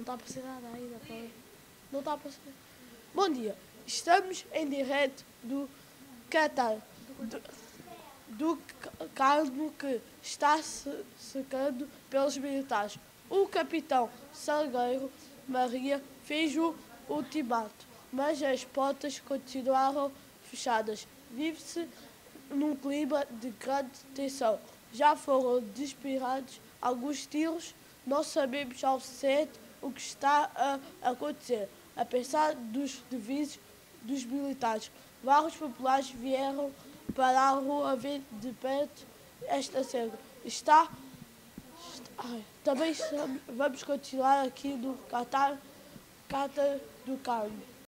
está a aparecer nada ainda. Não está a aparecer. Bom dia. Estamos em direto do Qatar. Do, do cargo que está se secando pelos militares. O capitão Salgueiro Maria fez o ultimato, mas as portas continuaram fechadas. Vive-se num clima de grande tensão. Já foram disparados alguns tiros, não sabemos ao certo o que está a acontecer. Apesar dos devisos dos militares, vários populares vieram para a rua ver de perto esta cena. Está, está também vamos continuar aqui no Catar, Catar do Carmo.